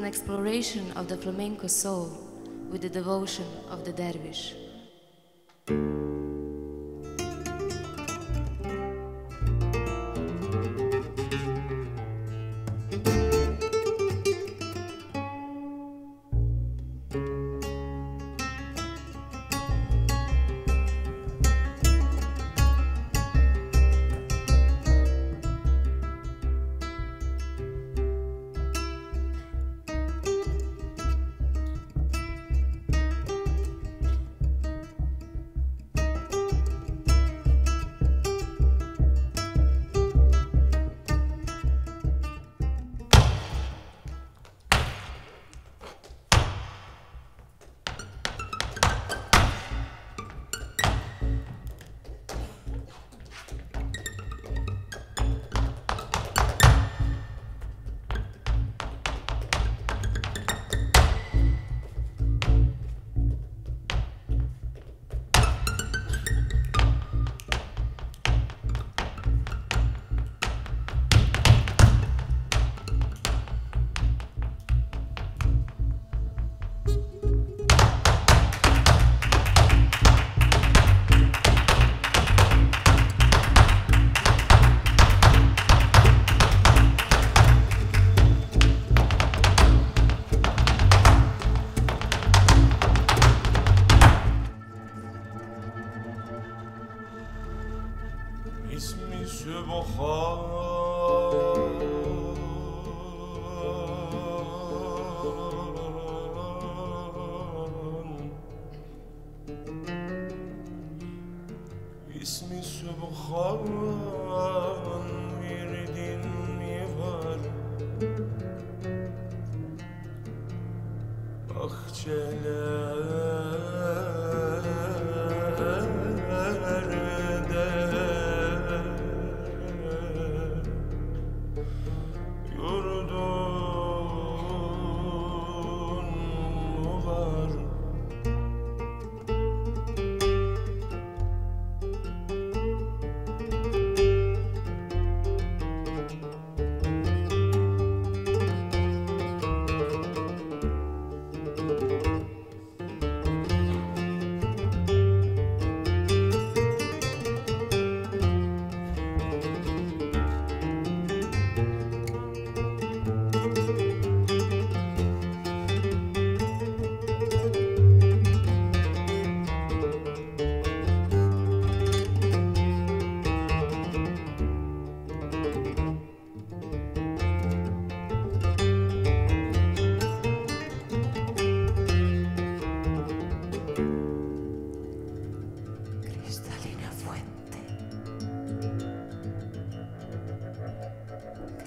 exploration of the flamenco soul with the devotion of the dervish. İsmi Sübhan Virdin mi var. Bahçelerde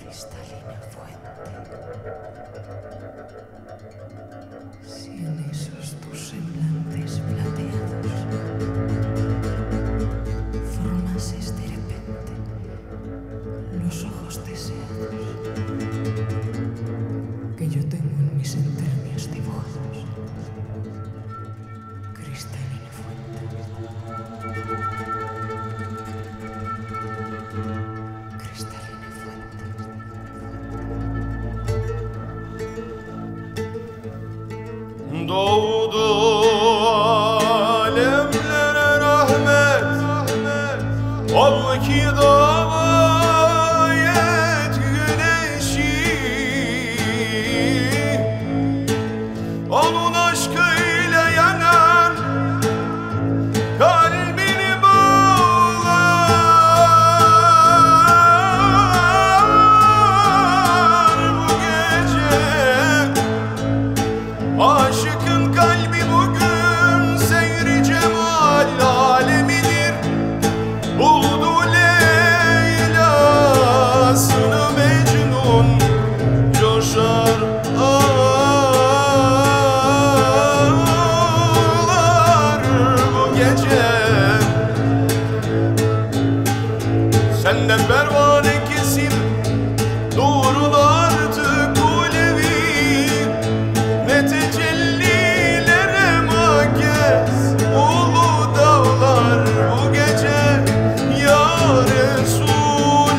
Cristalina fuente. Si Doğdu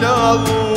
olha a.